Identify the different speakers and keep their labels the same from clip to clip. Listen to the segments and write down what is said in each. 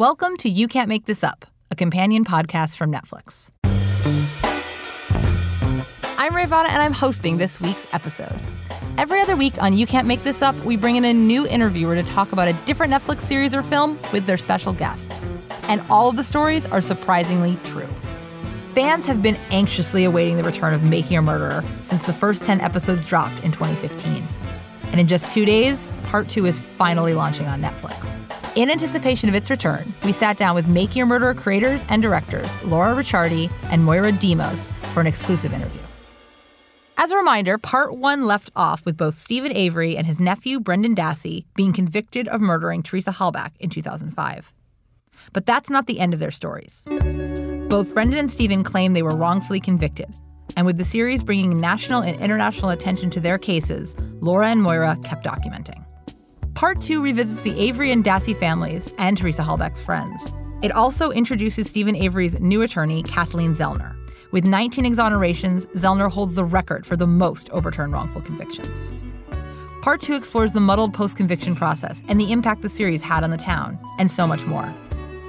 Speaker 1: Welcome to You Can't Make This Up, a companion podcast from Netflix. I'm Raevana, and I'm hosting this week's episode. Every other week on You Can't Make This Up, we bring in a new interviewer to talk about a different Netflix series or film with their special guests. And all of the stories are surprisingly true. Fans have been anxiously awaiting the return of Making a Murderer since the first 10 episodes dropped in 2015. And in just two days, part two is finally launching on Netflix. In anticipation of its return, we sat down with Making a Murderer creators and directors Laura Ricciardi and Moira Demos for an exclusive interview. As a reminder, part one left off with both Steven Avery and his nephew Brendan Dassey being convicted of murdering Teresa Halbach in 2005. But that's not the end of their stories. Both Brendan and Steven claim they were wrongfully convicted. And with the series bringing national and international attention to their cases, Laura and Moira kept documenting. Part two revisits the Avery and Dassey families and Teresa Halbach's friends. It also introduces Steven Avery's new attorney, Kathleen Zellner. With 19 exonerations, Zellner holds the record for the most overturned wrongful convictions. Part two explores the muddled post conviction process and the impact the series had on the town, and so much more.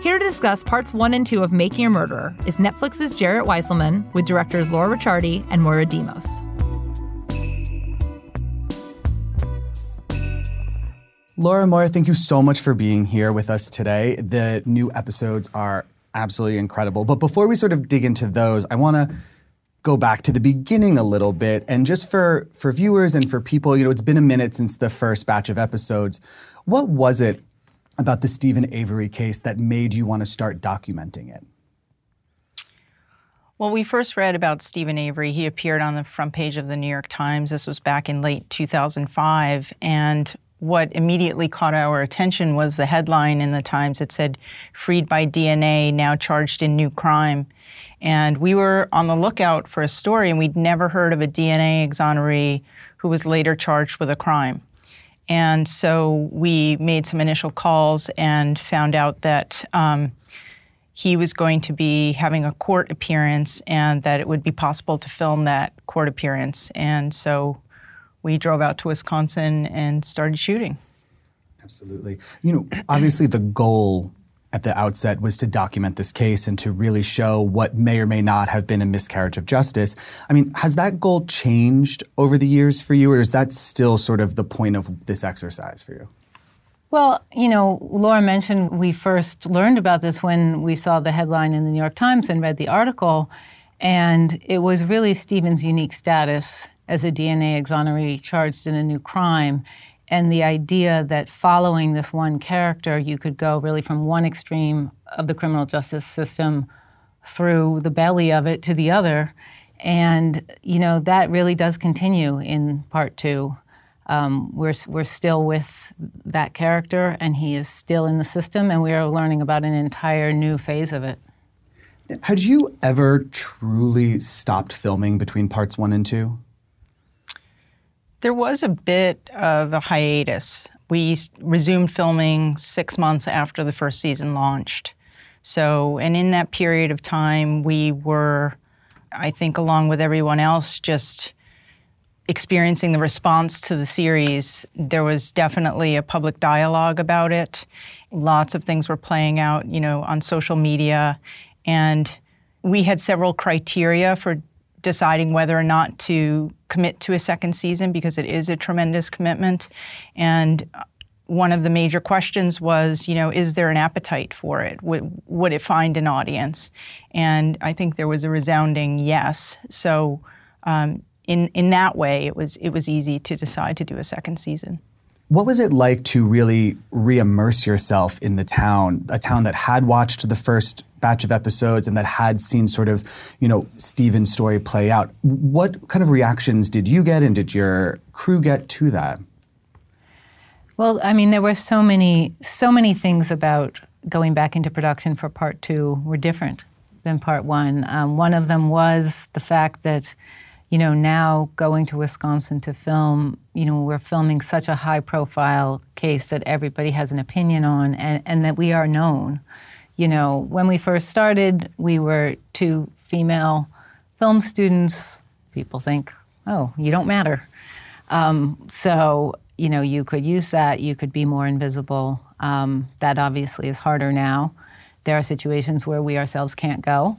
Speaker 1: Here to discuss parts one and two of Making a Murderer is Netflix's Jarrett Wieselman with directors Laura Ricciardi and Moira Demos.
Speaker 2: Laura Moira, thank you so much for being here with us today. The new episodes are absolutely incredible. But before we sort of dig into those, I want to go back to the beginning a little bit and just for for viewers and for people, you know, it's been a minute since the first batch of episodes. What was it about the Steven Avery case that made you want to start documenting it?
Speaker 3: Well, we first read about Steven Avery. He appeared on the front page of the New York Times. This was back in late 2005. And what immediately caught our attention was the headline in the Times that said, Freed by DNA, now charged in new crime. And we were on the lookout for a story, and we'd never heard of a DNA exoneree who was later charged with a crime. And so we made some initial calls and found out that um, he was going to be having a court appearance and that it would be possible to film that court appearance. And so we drove out to Wisconsin and started shooting.
Speaker 2: Absolutely. You know, obviously the goal at the outset was to document this case and to really show what may or may not have been a miscarriage of justice. I mean, has that goal changed over the years for you, or is that still sort of the point of this exercise for you?
Speaker 4: Well, you know, Laura mentioned we first learned about this when we saw the headline in the New York Times and read the article. And it was really Steven's unique status as a DNA exoneree charged in a new crime and the idea that following this one character, you could go really from one extreme of the criminal justice system through the belly of it to the other. And, you know, that really does continue in part two. Um, we're, we're still with that character, and he is still in the system, and we are learning about an entire new phase of it.
Speaker 2: Had you ever truly stopped filming between parts one and two?
Speaker 3: There was a bit of a hiatus. We resumed filming six months after the first season launched. So, and in that period of time, we were, I think, along with everyone else, just experiencing the response to the series. There was definitely a public dialogue about it. Lots of things were playing out, you know, on social media. And we had several criteria for deciding whether or not to commit to a second season because it is a tremendous commitment. And one of the major questions was, you know, is there an appetite for it? Would, would it find an audience? And I think there was a resounding yes. So, um, in in that way, it was it was easy to decide to do a second season.
Speaker 2: What was it like to really re-immerse yourself in the town, a town that had watched the first batch of episodes and that had seen sort of, you know, Steven's story play out? What kind of reactions did you get and did your crew get to that?
Speaker 4: Well, I mean, there were so many, so many things about going back into production for part two were different than part one. Um, one of them was the fact that you know, now going to Wisconsin to film, you know, we're filming such a high profile case that everybody has an opinion on and, and that we are known. You know, when we first started, we were two female film students. People think, oh, you don't matter. Um, so, you know, you could use that, you could be more invisible. Um, that obviously is harder now. There are situations where we ourselves can't go,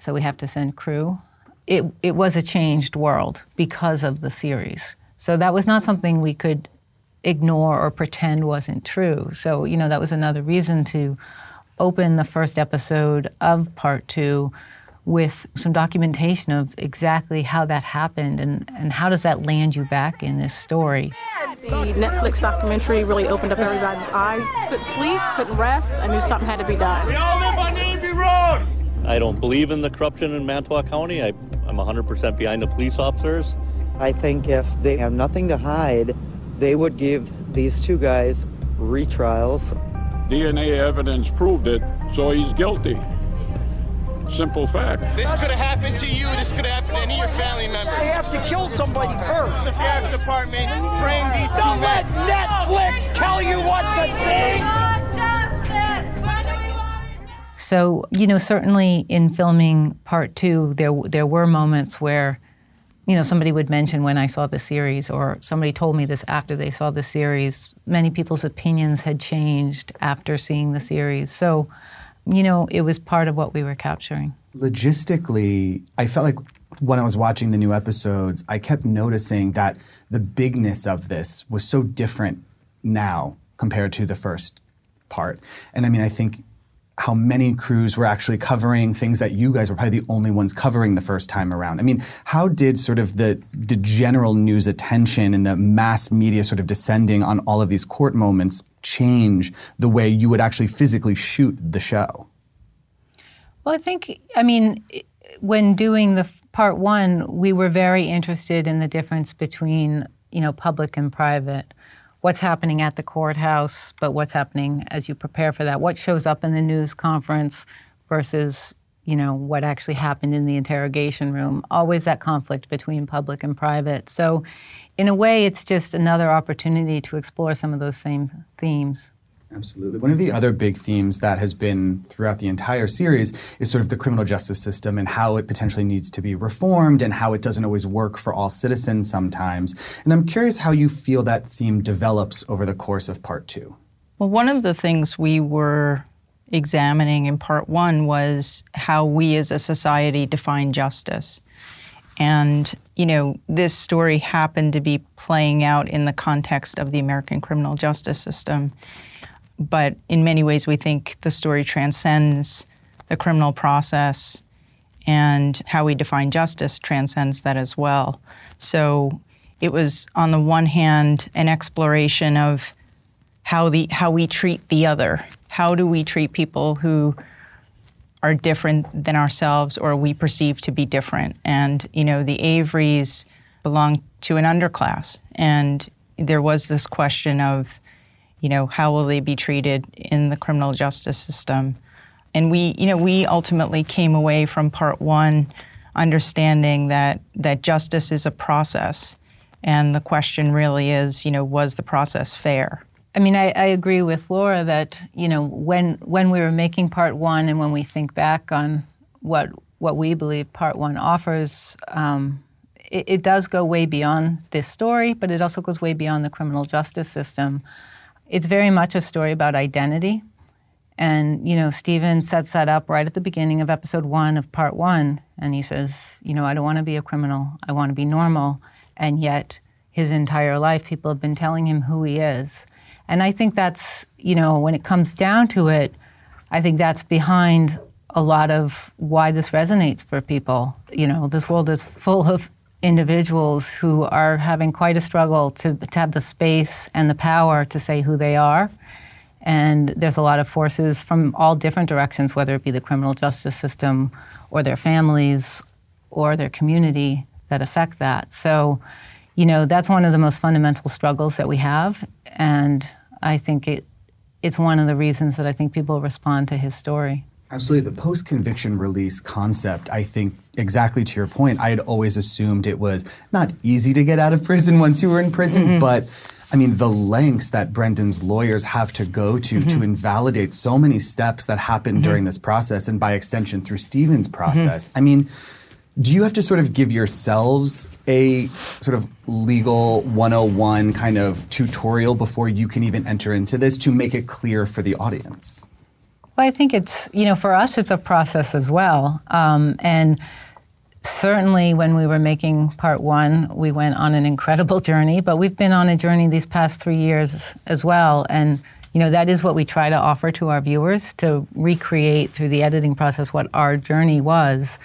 Speaker 4: so we have to send crew. It, it was a changed world because of the series. So that was not something we could ignore or pretend wasn't true. So, you know, that was another reason to open the first episode of part two with some documentation of exactly how that happened and, and how does that land you back in this story.
Speaker 5: The Netflix documentary really opened up everybody's eyes. Couldn't sleep, couldn't rest. I knew something had to be done.
Speaker 6: We all live on Avery Road!
Speaker 7: I don't believe in the corruption in Manitowoc County. I, I'm 100% behind the police officers.
Speaker 8: I think if they have nothing to hide, they would give these two guys retrials.
Speaker 9: DNA evidence proved it, so he's guilty. Simple fact.
Speaker 6: This could have happened to you. This could have happened to any of your family members.
Speaker 10: They have to kill somebody first.
Speaker 6: The sheriff's department framed these
Speaker 10: Don't
Speaker 6: two
Speaker 10: let. Netflix tell you what to think.
Speaker 4: So, you know, certainly in filming part two, there there were moments where, you know, somebody would mention when I saw the series, or somebody told me this after they saw the series. Many people's opinions had changed after seeing the series. So, you know, it was part of what we were capturing.
Speaker 2: Logistically, I felt like when I was watching the new episodes, I kept noticing that the bigness of this was so different now compared to the first part. And I mean, I think how many crews were actually covering things that you guys were probably the only ones covering the first time around. I mean, how did sort of the, the general news attention and the mass media sort of descending on all of these court moments change the way you would actually physically shoot the show?
Speaker 4: Well, I think, I mean, when doing the part one, we were very interested in the difference between, you know, public and private. What's happening at the courthouse, but what's happening as you prepare for that? What shows up in the news conference versus, you know, what actually happened in the interrogation room? Always that conflict between public and private. So, in a way, it's just another opportunity to explore some of those same themes.
Speaker 2: Absolutely. One of the other big themes that has been throughout the entire series is sort of the criminal justice system and how it potentially needs to be reformed and how it doesn't always work for all citizens sometimes. And I'm curious how you feel that theme develops over the course of part two.
Speaker 3: Well, one of the things we were examining in part one was how we as a society define justice. And, you know, this story happened to be playing out in the context of the American criminal justice system. But in many ways, we think the story transcends the criminal process and how we define justice transcends that as well. So it was, on the one hand, an exploration of how the how we treat the other. How do we treat people who are different than ourselves or we perceive to be different? And you know, the Averys belong to an underclass, and there was this question of, you know, how will they be treated in the criminal justice system? And we, you know, we ultimately came away from part one understanding that that justice is a process, and the question really is, you know, was the process fair?
Speaker 4: I mean, I, I agree with Laura that you know when when we were making part one and when we think back on what what we believe part one offers, um, it, it does go way beyond this story, but it also goes way beyond the criminal justice system. It's very much a story about identity, and you know Steven sets that up right at the beginning of episode one of part one, and he says, you know, I don't want to be a criminal, I want to be normal, and yet his entire life people have been telling him who he is. And I think that's, you know, when it comes down to it, I think that's behind a lot of why this resonates for people. You know, this world is full of individuals who are having quite a struggle to, to have the space and the power to say who they are. And there's a lot of forces from all different directions, whether it be the criminal justice system or their families or their community that affect that. So, you know, that's one of the most fundamental struggles that we have. And I think it, it's one of the reasons that I think people respond to his story.
Speaker 2: Absolutely. The post conviction release concept, I think, exactly to your point, I had always assumed it was not easy to get out of prison once you were in prison, mm-hmm. but I mean, the lengths that Brendan's lawyers have to go to to mm-hmm. invalidate so many steps that happened mm-hmm. during this process and by extension through Steven's process. I mean, do you have to sort of give yourselves a sort of legal 101 kind of tutorial before you can even enter into this to make it clear for the audience?
Speaker 4: Well, I think it's, you know, for us, it's a process as well. Um, and certainly when we were making part one, we went on an incredible journey, but we've been on a journey these past three years as well. And, you know, that is what we try to offer to our viewers to recreate through the editing process what our journey was.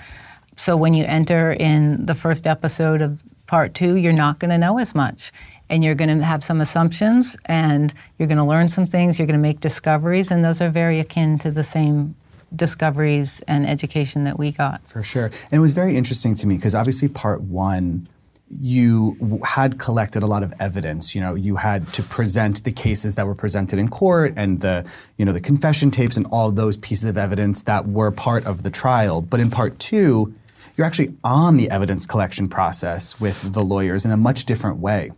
Speaker 4: So when you enter in the first episode of part two, you're not going to know as much. And you're going to have some assumptions and you're going to learn some things, you're going to make discoveries, and those are very akin to the same discoveries and education that we got.
Speaker 2: For sure. And it was very interesting to me because obviously, part one, you had collected a lot of evidence you know you had to present the cases that were presented in court and the you know the confession tapes and all those pieces of evidence that were part of the trial but in part 2 you're actually on the evidence collection process with the lawyers in a much different way.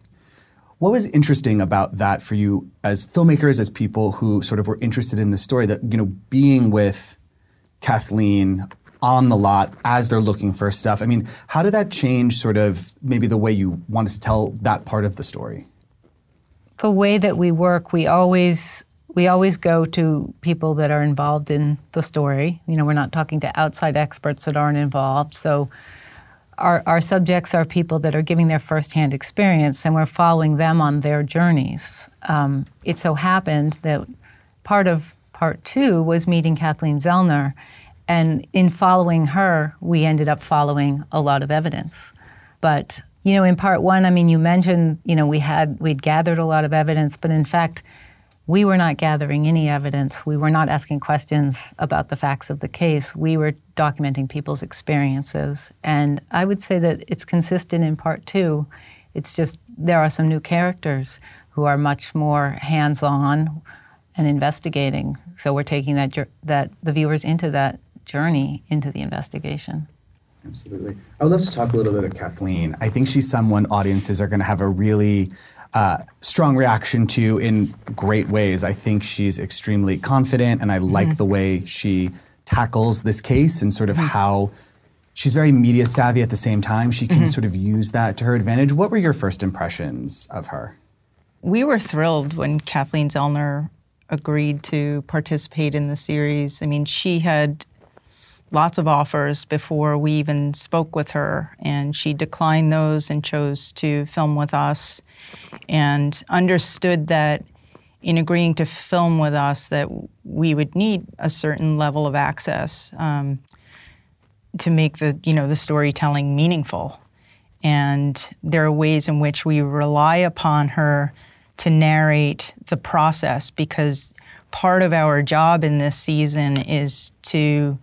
Speaker 2: What was interesting about that for you as filmmakers, as people who sort of were interested in the story, that you know, being with Kathleen on the lot as they're looking for stuff. I mean, how did that change sort of maybe the way you wanted to tell that part of the story?
Speaker 4: The way that we work, we always we always go to people that are involved in the story. You know, we're not talking to outside experts that aren't involved. So our, our subjects are people that are giving their firsthand experience and we're following them on their journeys. Um, it so happened that part of part two was meeting Kathleen Zellner. And in following her, we ended up following a lot of evidence. But you know, in part one, I mean, you mentioned, you know, we had we'd gathered a lot of evidence, but in fact, we were not gathering any evidence. We were not asking questions about the facts of the case. We were documenting people's experiences. And I would say that it's consistent in part two. It's just there are some new characters who are much more hands on and investigating. So we're taking that, that the viewers into that journey into the investigation.
Speaker 2: Absolutely. I would love to talk a little bit of Kathleen. I think she's someone audiences are going to have a really uh, strong reaction to in great ways. I think she's extremely confident, and I mm-hmm. like the way she tackles this case and sort of mm-hmm. how she's very media savvy at the same time. She can mm-hmm. sort of use that to her advantage. What were your first impressions of her?
Speaker 3: We were thrilled when Kathleen Zellner agreed to participate in the series. I mean, she had lots of offers before we even spoke with her, and she declined those and chose to film with us and understood that in agreeing to film with us that we would need a certain level of access um, to make the you know the storytelling meaningful. And there are ways in which we rely upon her to narrate the process because part of our job in this season is to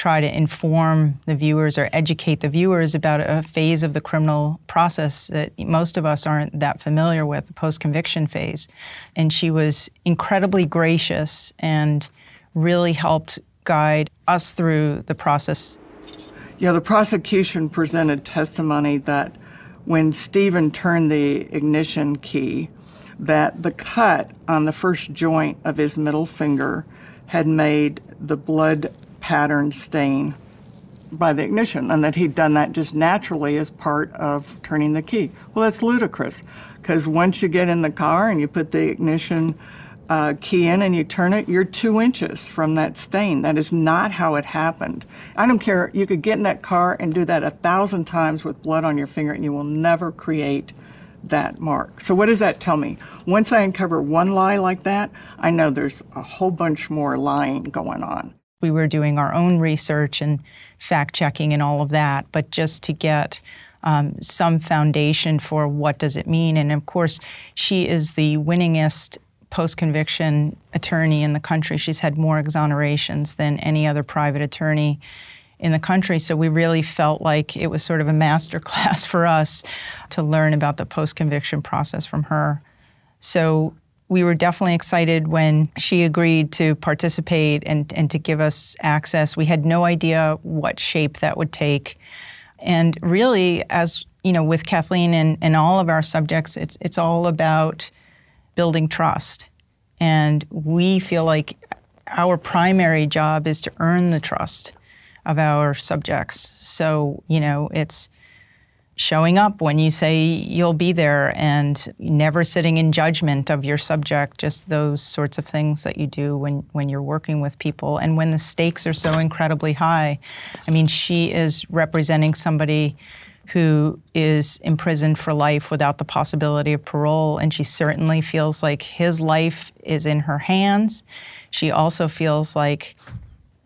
Speaker 3: try to inform the viewers or educate the viewers about a phase of the criminal process that most of us aren't that familiar with, the post conviction phase. And she was incredibly gracious and really helped guide us through the process.
Speaker 11: Yeah, the prosecution presented testimony that when Steven turned the ignition key, that the cut on the first joint of his middle finger had made the blood pattern stain by the ignition and that he'd done that just naturally as part of turning the key. Well, that's ludicrous because once you get in the car and you put the ignition uh, key in and you turn it, you're two inches from that stain. That is not how it happened. I don't care. You could get in that car and do that a thousand times with blood on your finger and you will never create that mark. So, what does that tell me? Once I uncover one lie like that, I know there's a whole bunch more lying going on.
Speaker 3: We were doing our own research and fact checking and all of that, but just to get um, some foundation for what does it mean. And of course, she is the winningest post-conviction attorney in the country. She's had more exonerations than any other private attorney in the country. So we really felt like it was sort of a master class for us to learn about the post-conviction process from her. So we were definitely excited when she agreed to participate and, and to give us access. We had no idea what shape that would take. And really, as you know, with Kathleen and, and all of our subjects, it's it's all about building trust. And we feel like our primary job is to earn the trust of our subjects. So, you know, it's showing up when you say you'll be there and never sitting in judgment of your subject, just those sorts of things that you do when, when you're working with people and when the stakes are so incredibly high. I mean, she is representing somebody who is imprisoned for life without the possibility of parole, and she certainly feels like his life is in her hands. She also feels like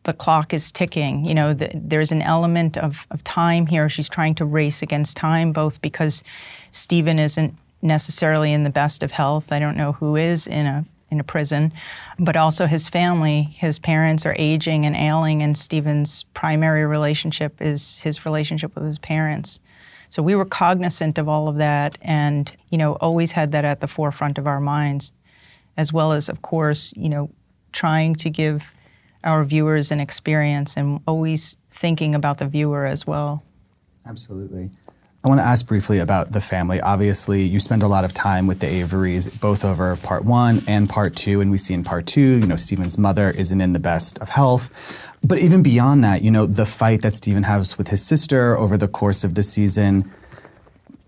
Speaker 3: the clock is ticking. You know, the, there's an element of, of time here. She's trying to race against time, both because Steven isn't necessarily in the best of health. I don't know who is in a in a prison, but also his family. His parents are aging and ailing, and Steven's primary relationship is his relationship with his parents. So we were cognizant of all of that, and you know, always had that at the forefront of our minds, as well as, of course, you know, trying to give our viewers an experience and always thinking about the viewer as well.
Speaker 2: Absolutely. I want to ask briefly about the family. Obviously, you spend a lot of time with the Averys, both over part one and part two. And we see in part two, you know, Steven's mother isn't in the best of health. But even beyond that, you know, the fight that Steven has with his sister over the course of the season,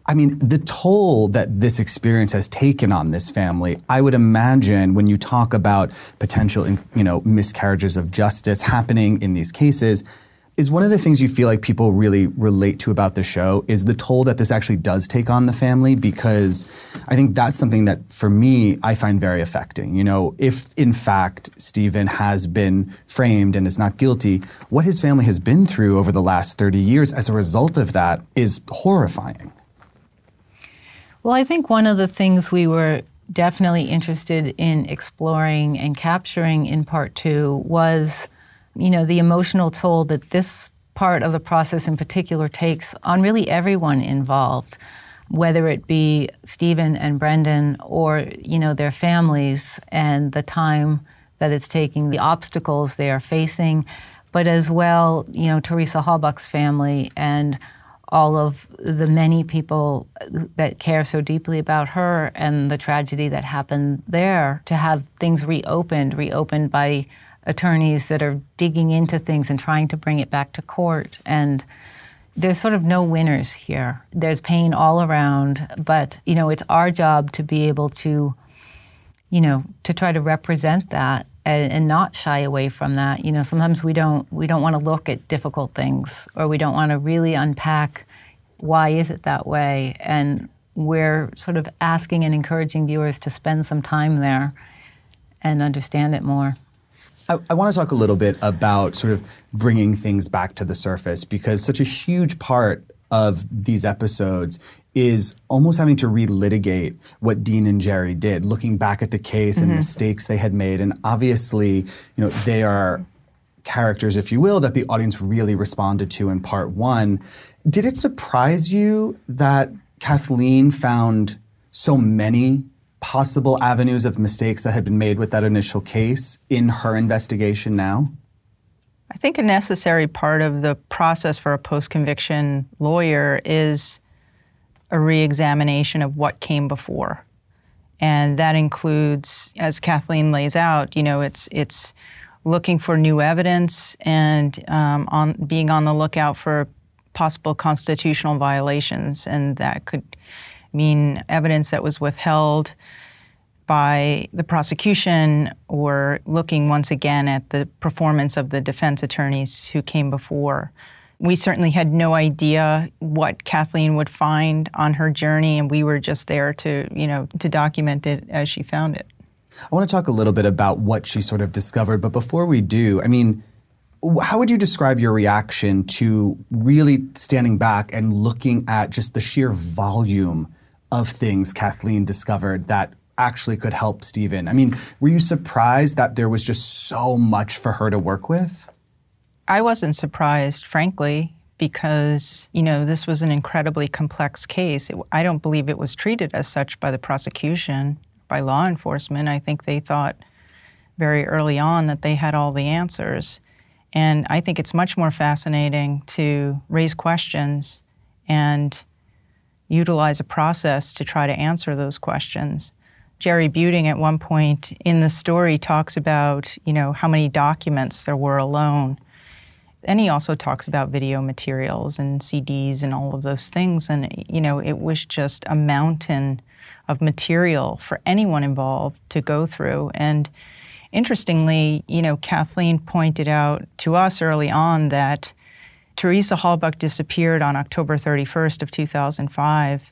Speaker 2: I mean, the toll that this experience has taken on this family, I would imagine when you talk about potential, you know, miscarriages of justice happening in these cases, is one of the things you feel like people really relate to about the show is the toll that this actually does take on the family because I think that's something that for me I find very affecting. You know, if in fact Steven has been framed and is not guilty, what his family has been through over the last 30 years as a result of that is horrifying.
Speaker 4: Well, I think one of the things we were definitely interested in exploring and capturing in part two was, you know, the emotional toll that this part of the process in particular takes on really everyone involved, whether it be Steven and Brendan or, you know, their families and the time that it's taking, the obstacles they are facing, but as well, you know, Teresa Halbach's family and all of the many people that care so deeply about her and the tragedy that happened there to have things reopened, reopened by attorneys that are digging into things and trying to bring it back to court. And there's sort of no winners here. There's pain all around, but you know, it's our job to be able to, you know, to try to represent that and, and, not shy away from that. You know, sometimes we don't we don't want to look at difficult things or we don't want to really unpack why is it that way and we're sort of asking and encouraging viewers to spend some time there and understand it more.
Speaker 2: I, I want to talk a little bit about sort of bringing things back to the surface because such a huge part of these episodes is almost having to relitigate what Dean and Jerry did, looking back at the case mm-hmm. and mistakes they had made. And obviously, you know, they are characters, if you will, that the audience really responded to in part one. Did it surprise you that Kathleen found so many possible avenues of mistakes that had been made with that initial case in her investigation now?
Speaker 3: I think a necessary part of the process for a post conviction lawyer is a re examination of what came before. And that includes, as Kathleen lays out, you know, it's, it's looking for new evidence and um, on, being on the lookout for possible constitutional violations. And that could mean evidence that was withheld by the prosecution or looking once again at the performance of the defense attorneys who came before. We certainly had no idea what Kathleen would find on her journey, and we were just there to, you know, to document it as she found it.
Speaker 2: I want to talk a little bit about what she sort of discovered, but before we do, I mean, how would you describe your reaction to really standing back and looking at just the sheer volume of things Kathleen discovered that actually could help Steven? I mean, were you surprised that there was just so much for her to work with?
Speaker 3: I wasn't surprised, frankly, because, you know, this was an incredibly complex case. It, I don't believe it was treated as such by the prosecution, by law enforcement. I think they thought very early on that they had all the answers. And I think it's much more fascinating to raise questions and utilize a process to try to answer those questions. Jerry Buting at one point in the story talks about, you know, how many documents there were alone. And he also talks about video materials and CDs and all of those things. And, you know, it was just a mountain of material for anyone involved to go through. And interestingly, you know, Kathleen pointed out to us early on that Teresa Halbach disappeared on October 31st of 2005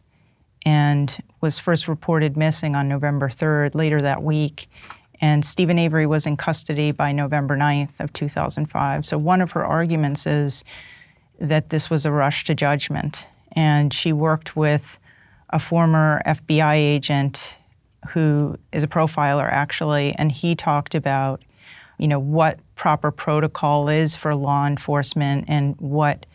Speaker 3: and was first reported missing on November 3rd, later that week. And Steven Avery was in custody by November 9th of 2005. So one of her arguments is that this was a rush to judgment. And she worked with a former FBI agent who is a profiler actually, and he talked about, you know, what proper protocol is for law enforcement and what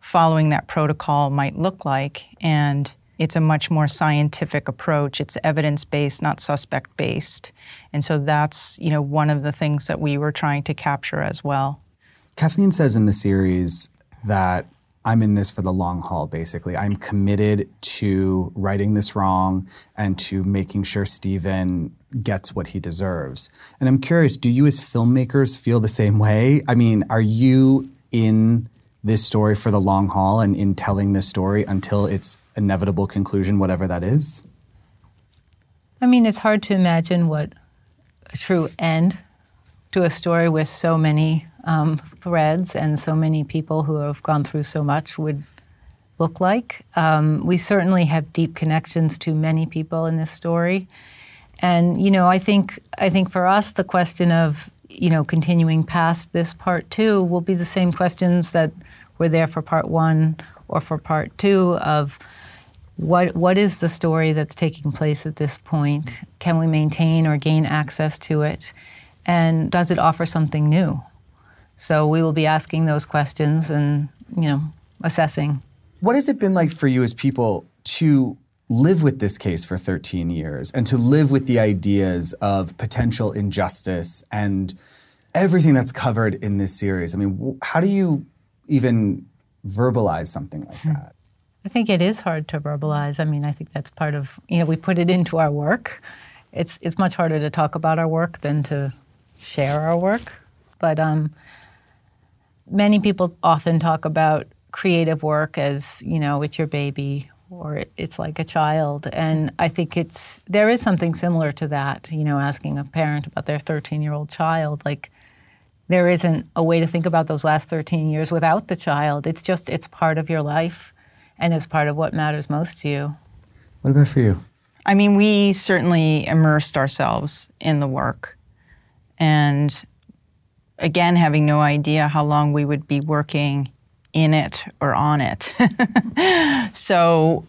Speaker 3: following that protocol might look like. And it's a much more scientific approach. It's evidence based, not suspect based. And so that's, you know, one of the things that we were trying to capture as well.
Speaker 2: Kathleen says in the series that I'm in this for the long haul, basically. I'm committed to righting this wrong and to making sure Steven gets what he deserves. And I'm curious, do you as filmmakers feel the same way? I mean, are you in this story for the long haul and in telling this story until its inevitable conclusion, whatever that is?
Speaker 4: I mean, it's hard to imagine what true end to a story with so many um, threads and so many people who have gone through so much would look like. Um, we certainly have deep connections to many people in this story, and you know, I think I think for us the question of you know continuing past this part two will be the same questions that were there for part one or for part two of what what is the story that's taking place at this point? Can we maintain or gain access to it? And does it offer something new? So we will be asking those questions and, you know, assessing.
Speaker 2: What has it been like for you as people to live with this case for 13 years and to live with the ideas of potential injustice and everything that's covered in this series? I mean, how do you even verbalize something like hmm. that?
Speaker 4: I think it is hard to verbalize. I mean, I think that's part of, you know, we put it into our work. It's, it's much harder to talk about our work than to share our work. But um, many people often talk about creative work as, you know, it's your baby or it's like a child. And I think it's, there is something similar to that, you know, asking a parent about their 13 year old child. Like, there isn't a way to think about those last 13 years without the child. It's just, it's part of your life and it's part of what matters most to you.
Speaker 2: What about for you?
Speaker 3: I mean, we certainly immersed ourselves in the work. And again, having no idea how long we would be working in it or on it. so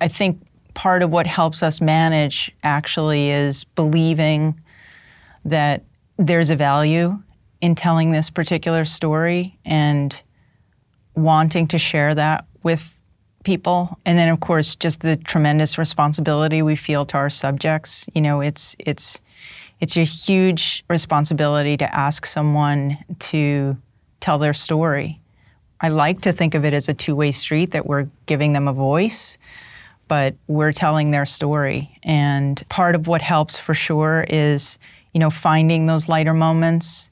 Speaker 3: I think part of what helps us manage actually is believing that there's a value in telling this particular story and wanting to share that with people and then of course just the tremendous responsibility we feel to our subjects you know it's it's it's a huge responsibility to ask someone to tell their story. I like to think of it as a two way street that we're giving them a voice, but we're telling their story. And part of what helps for sure is, you know, finding those lighter moments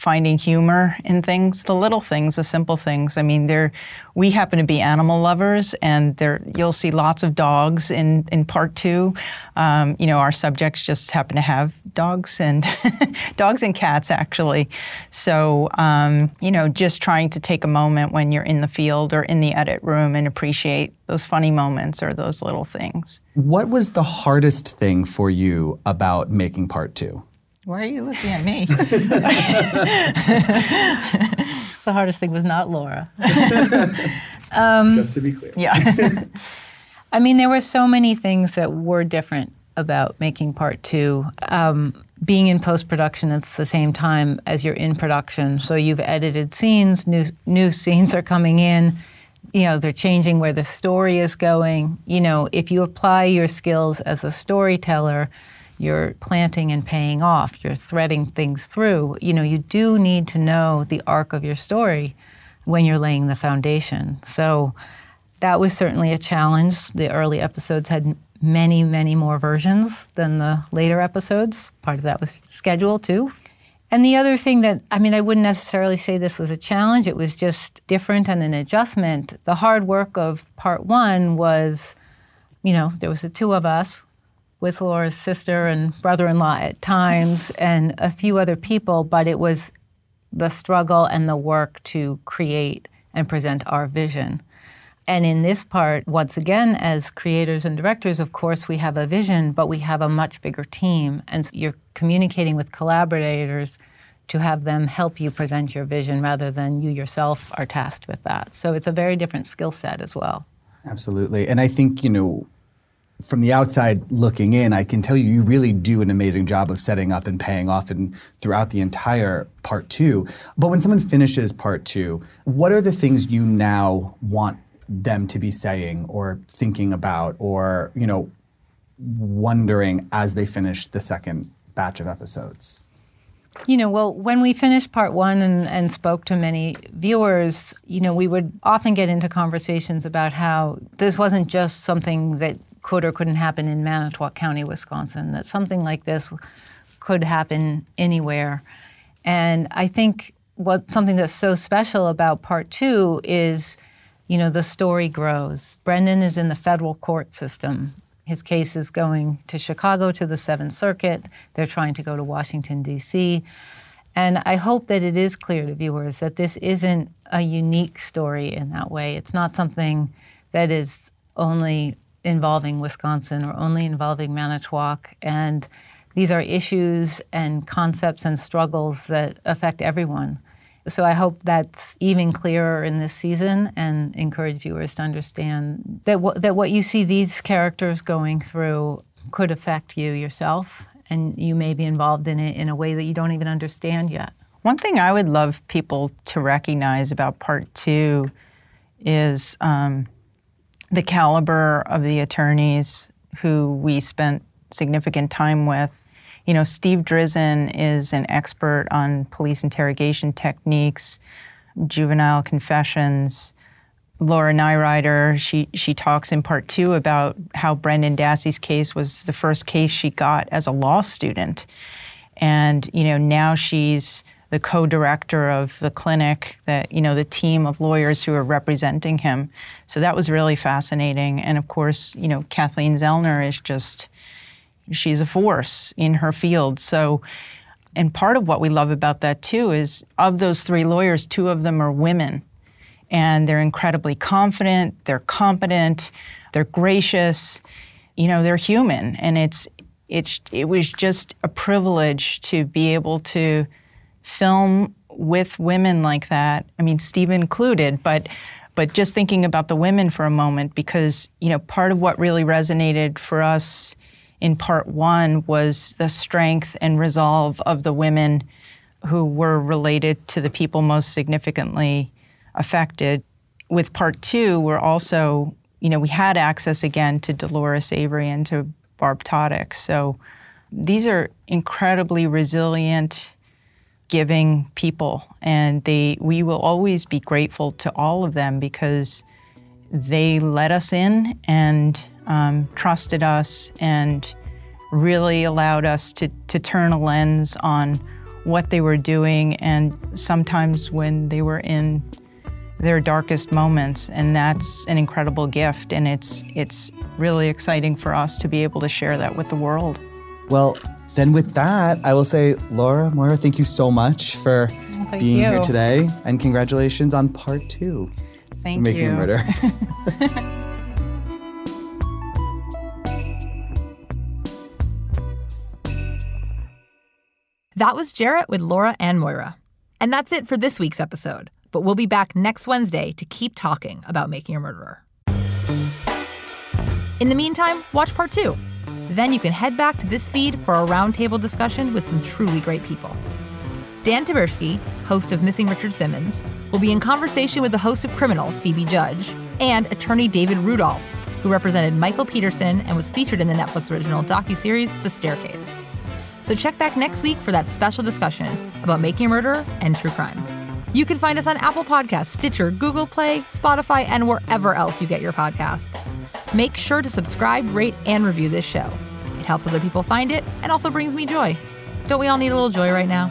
Speaker 3: finding humor in things, the little things, the simple things. I mean, there, we happen to be animal lovers, and there you'll see lots of dogs in in part two. Um, you know, our subjects just happen to have dogs and dogs and cats actually. So, um, you know, just trying to take a moment when you're in the field or in the edit room and appreciate those funny moments or those little things.
Speaker 2: What was the hardest thing for you about making part two?
Speaker 3: Why are you looking at me?
Speaker 4: the hardest thing was not Laura.
Speaker 2: um, Just to be clear.
Speaker 3: Yeah.
Speaker 4: I mean, there were so many things that were different about making part two. Um, being in post production at the same time as you're in production, so you've edited scenes, new new scenes are coming in. You know, they're changing where the story is going. You know, if you apply your skills as a storyteller you're planting and paying off, you're threading things through. You know, you do need to know the arc of your story when you're laying the foundation. So that was certainly a challenge. The early episodes had many, many more versions than the later episodes. Part of that was schedule too. And the other thing that, I mean, I wouldn't necessarily say this was a challenge, it was just different and an adjustment. The hard work of part one was, you know, there was the two of us with Laura's sister and brother in law at times and a few other people, but it was the struggle and the work to create and present our vision. And in this part, once again, as creators and directors, of course, we have a vision, but we have a much bigger team. And so you're communicating with collaborators to have them help you present your vision rather than you yourself are tasked with that. So it's a very different skill set as well.
Speaker 2: Absolutely. And I think, you know, from the outside looking in, I can tell you, you really do an amazing job of setting up and paying off and throughout the entire part two. But when someone finishes part two, what are the things you now want them to be saying or thinking about or, you know, wondering as they finish the second batch of episodes?
Speaker 4: You know, well, when we finished part one and, and spoke to many viewers, you know, we would often get into conversations about how this wasn't just something that could or couldn't happen in Manitowoc County, Wisconsin, that something like this could happen anywhere. And I think what something that's so special about part two is, you know, the story grows. Brendan is in the federal court system. His case is going to Chicago to the Seventh Circuit. They're trying to go to Washington, D.C. And I hope that it is clear to viewers that this isn't a unique story in that way. It's not something that is only involving Wisconsin or only involving Manitowoc. And these are issues and concepts and struggles that affect everyone. So I hope that's even clearer in this season and encourage viewers to understand that, w- that what you see these characters going through could affect you yourself, and you may be involved in it in a way that you don't even understand yet.
Speaker 3: One thing I would love people to recognize about part two is um, the caliber of the attorneys who we spent significant time with you know, Steve Drizin is an expert on police interrogation techniques, juvenile confessions. Laura Nirider, she she talks in part two about how Brendan Dassey's case was the first case she got as a law student, and you know now she's the co-director of the clinic that you know the team of lawyers who are representing him. So that was really fascinating, and of course you know Kathleen Zellner is just she's a force in her field. So, and part of what we love about that too is of those three lawyers, two of them are women. And they're incredibly confident, they're competent, they're gracious, you know, they're human. And it's, it's, it was just a privilege to be able to film with women like that. I mean, Steve included, but but just thinking about the women for a moment because you know part of what really resonated for us in part one was the strength and resolve of the women who were related to the people most significantly affected. With part two, we're also, you know, we had access again to Dolores Avery and to Barb Tadych. So these are incredibly resilient, giving people, and they we will always be grateful to all of them because they let us in and um, trusted us and really allowed us to, to turn a lens on what they were doing and sometimes when they were in their darkest moments and that's an incredible gift and it's it's really exciting for us to be able to share that with the world.
Speaker 2: Well, then with that, I will say Laura, Moira, thank you so much for
Speaker 4: well,
Speaker 2: being
Speaker 4: you.
Speaker 2: here today and congratulations on part 2.
Speaker 3: Thank
Speaker 2: Making
Speaker 3: you.
Speaker 2: a murder.
Speaker 1: That was Jarrett with Laura and Moira. And that's it for this week's episode. But we'll be back next Wednesday to keep talking about making a murderer. In the meantime, watch part two. Then you can head back to this feed for a roundtable discussion with some truly great people. Dan Taberski, host of Missing Richard Simmons, will be in conversation with the host of Criminal, Phoebe Judge, and attorney David Rudolph, who represented Michael Peterson and was featured in the Netflix original docuseries The Staircase. So check back next week for that special discussion about making a murderer and true crime. You can find us on Apple Podcasts, Stitcher, Google Play, Spotify, and wherever else you get your podcasts. Make sure to subscribe, rate, and review this show. It helps other people find it and also brings me joy. Don't we all need a little joy right now?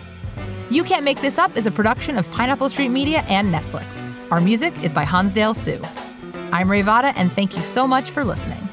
Speaker 1: You Can't Make This Up is a production of Pineapple Street Media and Netflix. Our music is by Hansdale Hsu. I'm Ray Vada, and thank you so much for listening.